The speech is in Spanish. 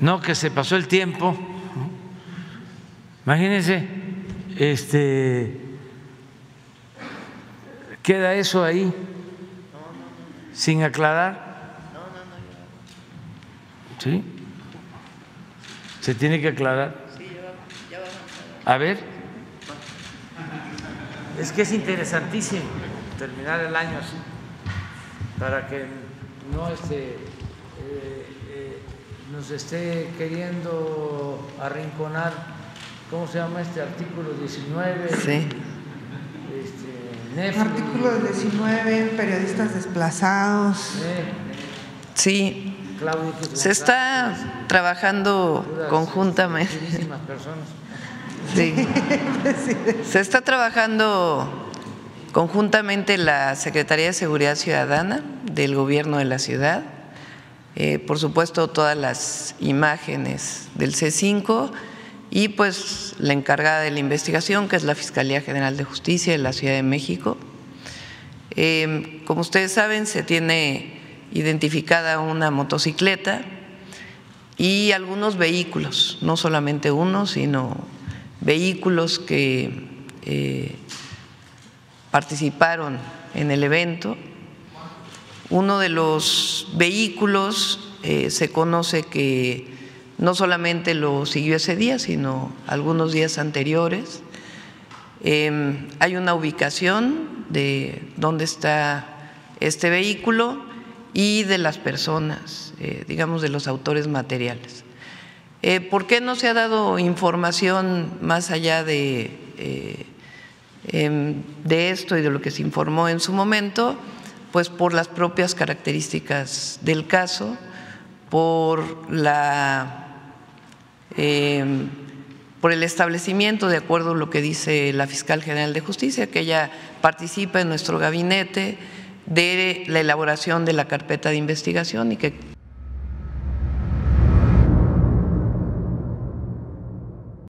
no que se pasó el tiempo. Imagínense, este queda eso ahí sin aclarar. ¿Sí? Se tiene que aclarar. A ver. Es que es interesantísimo terminar el año así, para que no este, nos esté queriendo arrinconar, ¿cómo se llama este artículo 19? Sí. Este, artículo 19, periodistas desplazados. Sí. Se está trabajando conjuntamente. Sí. Se está trabajando conjuntamente la Secretaría de Seguridad Ciudadana del Gobierno de la Ciudad eh, por supuesto todas las imágenes del C5 y pues la encargada de la investigación, que es la Fiscalía General de Justicia de la Ciudad de México. Eh, como ustedes saben, se tiene identificada una motocicleta y algunos vehículos, no solamente uno, sino vehículos que eh, participaron en el evento uno de los vehículos eh, se conoce que no solamente lo siguió ese día, sino algunos días anteriores. Em, hay una ubicación de dónde está este vehículo y de las personas, eh, digamos, de los autores materiales. Eh, ¿Por qué no se ha dado información más allá de, em, de esto y de lo que se informó en su momento? Pues por las propias características del caso, por la em, por el establecimiento, de acuerdo a lo que dice la fiscal general de justicia, que ella participa en nuestro gabinete de la elaboración de la carpeta de investigación y que